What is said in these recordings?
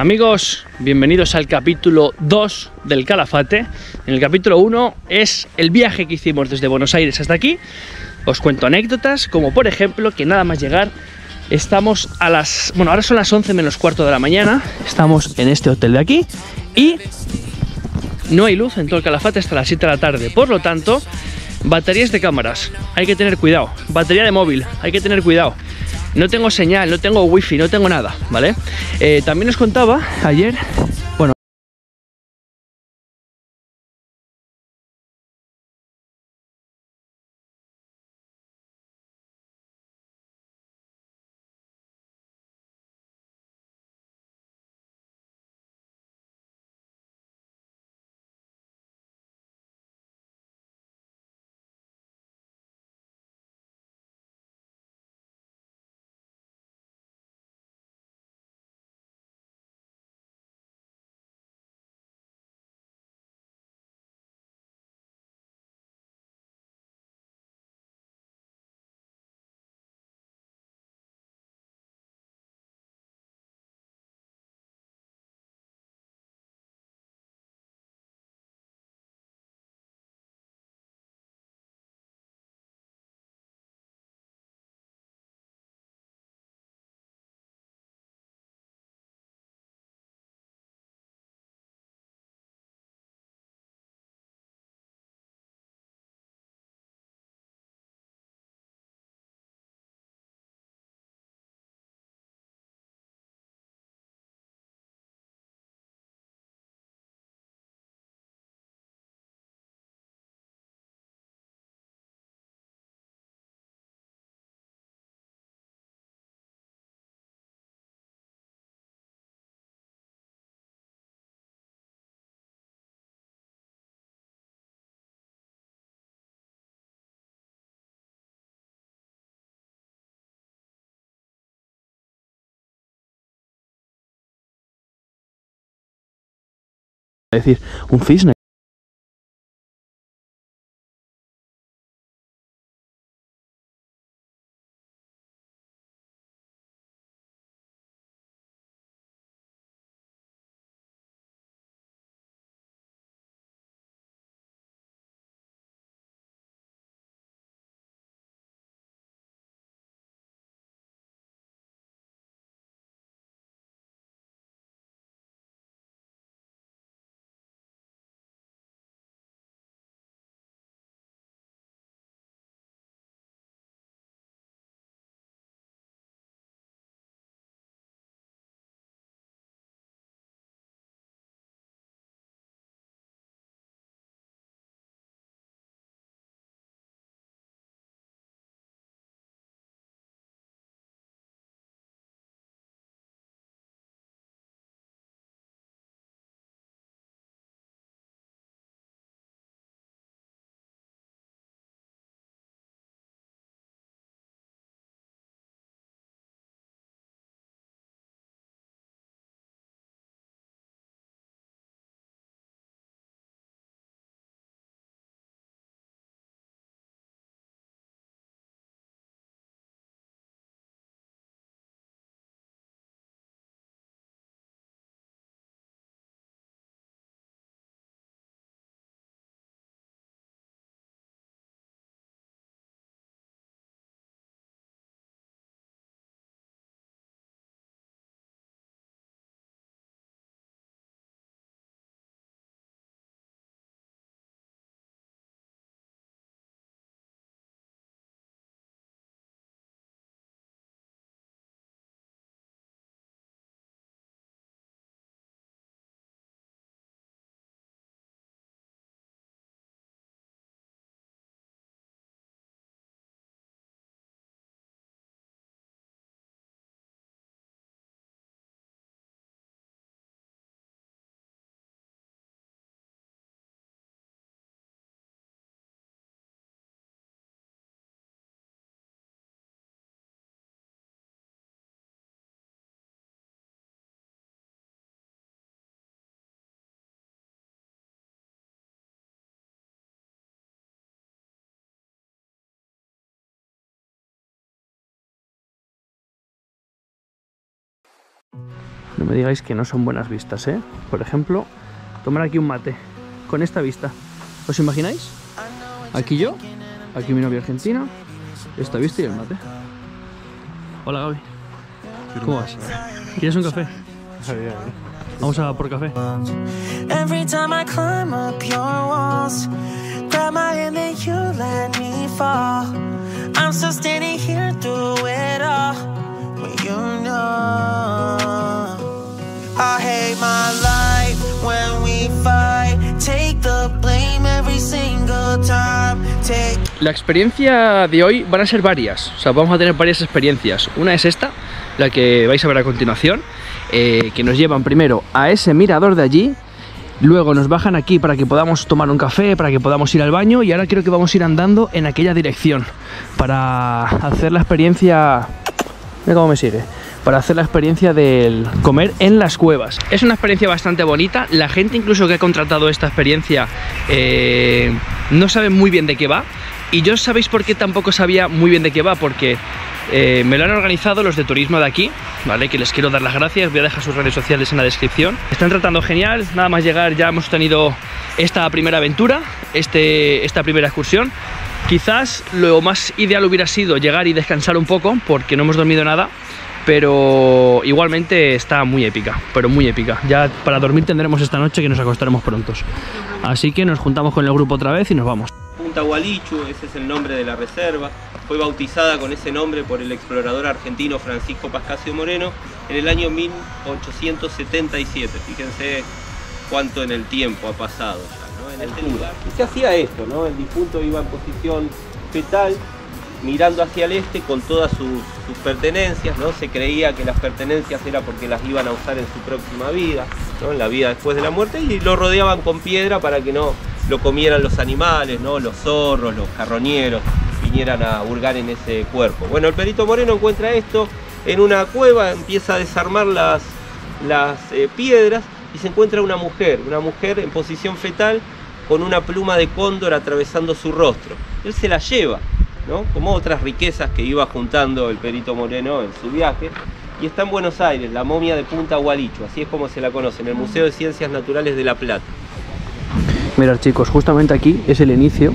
Amigos, bienvenidos al capítulo 2 del Calafate. En el capítulo 1 es el viaje que hicimos desde Buenos Aires hasta aquí. Os cuento anécdotas, como por ejemplo que nada más llegar estamos a las... Bueno, ahora son las 11 menos cuarto de la mañana. Estamos en este hotel de aquí y no hay luz en todo el Calafate hasta las 7 de la tarde. Por lo tanto, baterías de cámaras, hay que tener cuidado. Batería de móvil, hay que tener cuidado no tengo señal, no tengo wifi, no tengo nada, ¿vale? Eh, también os contaba ayer, decir, un cisne. No me digáis que no son buenas vistas, ¿eh? Por ejemplo, tomar aquí un mate con esta vista. ¿Os imagináis? Aquí yo, aquí mi novia argentina, esta vista y el mate. Hola Gaby. ¿Cómo vas? ¿Quieres un café? Vamos a por café. Every time I climb up your walls, me. I'm still standing here through it all. When know la experiencia de hoy van a ser varias, o sea, vamos a tener varias experiencias. Una es esta, la que vais a ver a continuación, eh, que nos llevan primero a ese mirador de allí, luego nos bajan aquí para que podamos tomar un café, para que podamos ir al baño y ahora creo que vamos a ir andando en aquella dirección para hacer la experiencia... Mira cómo me sigue para hacer la experiencia del comer en las cuevas. Es una experiencia bastante bonita, la gente incluso que ha contratado esta experiencia eh, no sabe muy bien de qué va y yo sabéis por qué tampoco sabía muy bien de qué va, porque eh, me lo han organizado los de turismo de aquí, ¿vale? Que les quiero dar las gracias, voy a dejar sus redes sociales en la descripción. Están tratando genial, nada más llegar ya hemos tenido esta primera aventura, este, esta primera excursión. Quizás lo más ideal hubiera sido llegar y descansar un poco, porque no hemos dormido nada, pero igualmente está muy épica, pero muy épica. Ya para dormir tendremos esta noche que nos acostaremos prontos. Así que nos juntamos con el grupo otra vez y nos vamos. Punta Gualichu, ese es el nombre de la reserva. Fue bautizada con ese nombre por el explorador argentino Francisco Pascasio Moreno en el año 1877. Fíjense cuánto en el tiempo ha pasado en este lugar. Y se hacía esto, ¿no? El difunto iba en posición fetal, mirando hacia el este con todas sus, pertenencias, ¿no? Se creía que las pertenencias era porque las iban a usar en su próxima vida, ¿no? En la vida después de la muerte, y lo rodeaban con piedra para que no lo comieran los animales, ¿no? los zorros, los carroñeros, vinieran a hurgar en ese cuerpo. Bueno, el perito Moreno encuentra esto en una cueva, empieza a desarmar las, eh, piedras y se encuentra una mujer, una mujer en posición fetal con una pluma de cóndor atravesando su rostro. Él se la lleva, ¿no? como otras riquezas que iba juntando el perito Moreno en su viaje. Y está en Buenos Aires, la momia de Punta Gualicho, así es como se la conoce, en el Museo de Ciencias Naturales de La Plata. Mirad chicos, justamente aquí es el inicio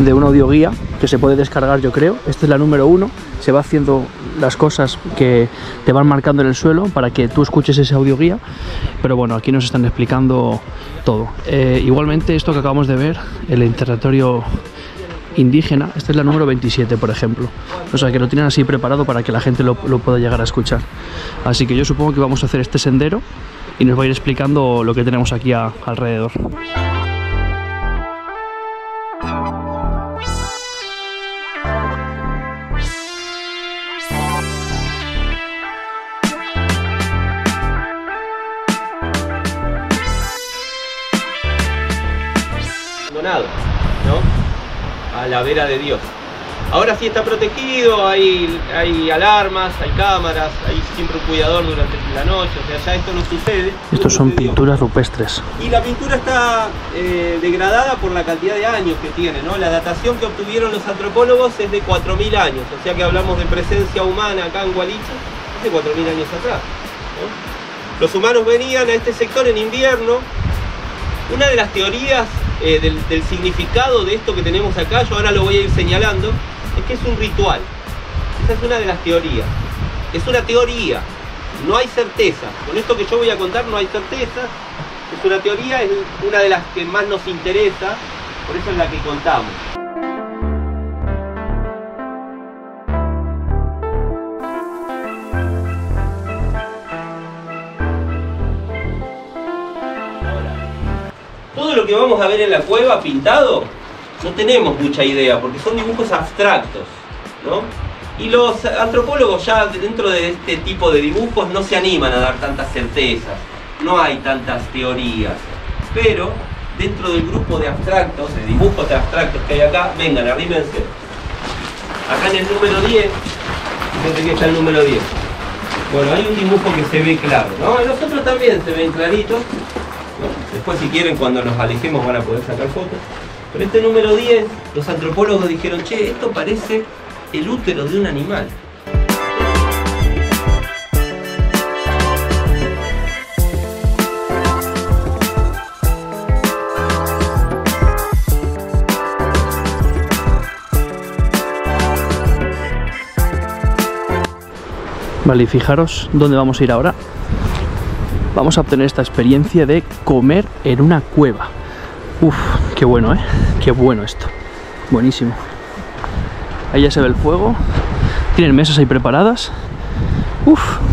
de una audioguía que se puede descargar yo creo. Esta es la número uno, se va haciendo las cosas que te van marcando en el suelo para que tú escuches ese audioguía. Pero bueno, aquí nos están explicando todo. Eh, igualmente esto que acabamos de ver, el territorio indígena, esta es la número 27 por ejemplo. O sea que lo tienen así preparado para que la gente lo, lo pueda llegar a escuchar. Así que yo supongo que vamos a hacer este sendero y nos va a ir explicando lo que tenemos aquí alrededor. ¿No? A la vera de Dios. Ahora sí está protegido, hay, hay alarmas, hay cámaras, hay siempre un cuidador durante la noche, o sea, ya esto no sucede. Estos son pinturas rupestres. Y la pintura está eh, degradada por la cantidad de años que tiene, ¿no? La datación que obtuvieron los antropólogos es de 4.000 años, o sea que hablamos de presencia humana acá en Gualicho hace 4.000 años atrás. Los humanos venían a este sector en invierno. Una de las teorías eh, del, del significado de esto que tenemos acá, yo ahora lo voy a ir señalando, es que es un ritual. Esa es una de las teorías. Es una teoría, no hay certeza. Con esto que yo voy a contar no hay certeza. Es una teoría, es una de las que más nos interesa, por eso es la que contamos. Que vamos a ver en la cueva pintado no tenemos mucha idea, porque son dibujos abstractos, ¿no? Y los antropólogos ya dentro de este tipo de dibujos no se animan a dar tantas certezas, no hay tantas teorías, pero dentro del grupo de abstractos, de dibujos de abstractos que hay acá, vengan, arrímense. Acá en el número 10, fíjense que está el número 10. Bueno, hay un dibujo que se ve claro, ¿no? Los otros también se ven claritos. Después si quieren cuando nos alejemos van a poder sacar fotos. Pero este número 10, los antropólogos dijeron, che, esto parece el útero de un animal. Vale, y fijaros dónde vamos a ir ahora. Vamos a obtener esta experiencia de comer en una cueva. Uf, qué bueno, ¿eh? Qué bueno esto. Buenísimo. Ahí ya se ve el fuego. Tienen mesas ahí preparadas. Uf.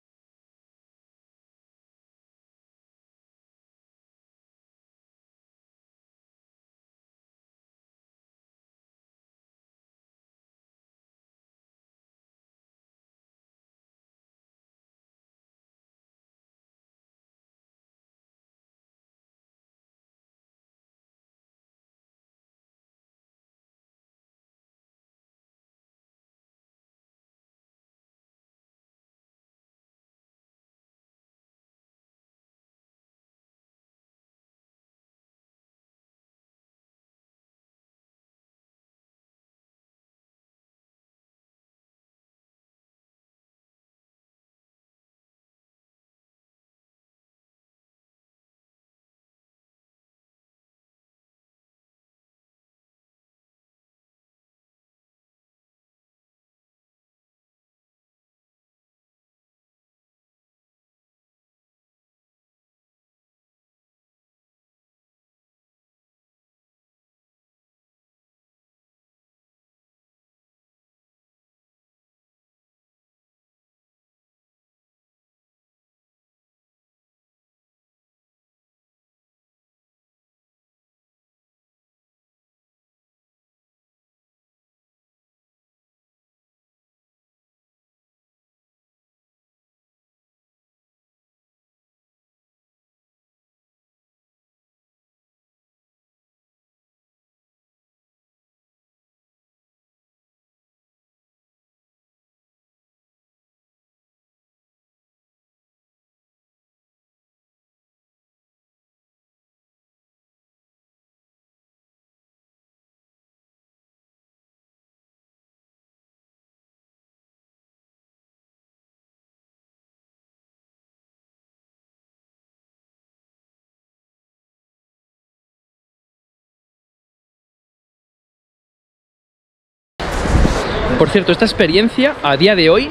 Por cierto, esta experiencia a día de hoy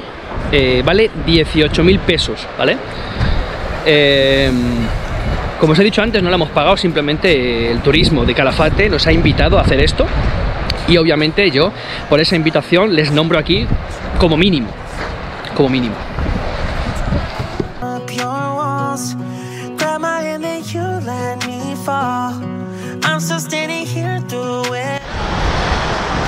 eh, vale 18.000 pesos, ¿vale? Eh, como os he dicho antes, no la hemos pagado, simplemente el turismo de Calafate nos ha invitado a hacer esto y obviamente yo por esa invitación les nombro aquí como mínimo, como mínimo.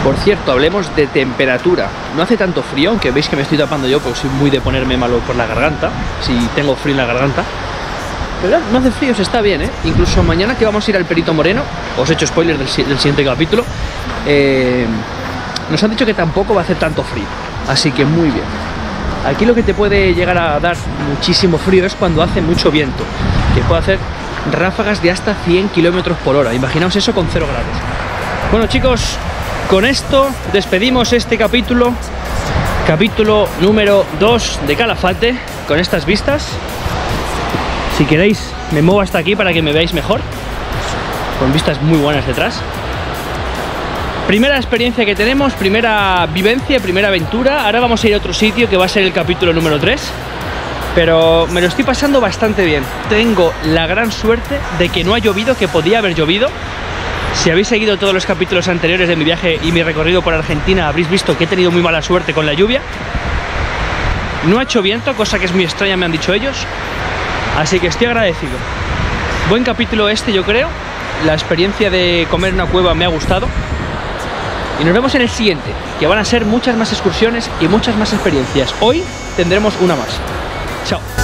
Por cierto, hablemos de temperatura. No hace tanto frío, aunque veis que me estoy tapando yo porque soy muy de ponerme malo por la garganta, si tengo frío en la garganta. Pero no hace frío, se está bien, ¿eh? Incluso mañana que vamos a ir al Perito Moreno, os he hecho spoiler del, si- del siguiente capítulo, eh, nos han dicho que tampoco va a hacer tanto frío. Así que muy bien. Aquí lo que te puede llegar a dar muchísimo frío es cuando hace mucho viento, que puede hacer ráfagas de hasta 100 kilómetros por hora. Imaginaos eso con 0 grados. Bueno chicos, con esto despedimos este capítulo, capítulo número 2 de Calafate, con estas vistas. Si queréis, me muevo hasta aquí para que me veáis mejor, con vistas muy buenas detrás. Primera experiencia que tenemos, primera vivencia, primera aventura. Ahora vamos a ir a otro sitio que va a ser el capítulo número 3. Pero me lo estoy pasando bastante bien. Tengo la gran suerte de que no ha llovido, que podía haber llovido. Si habéis seguido todos los capítulos anteriores de mi viaje y mi recorrido por Argentina, habréis visto que he tenido muy mala suerte con la lluvia. No ha hecho viento, cosa que es muy extraña, me han dicho ellos. Así que estoy agradecido. Buen capítulo este, yo creo. La experiencia de comer una cueva me ha gustado. Y nos vemos en el siguiente, que van a ser muchas más excursiones y muchas más experiencias. Hoy tendremos una más. Chao.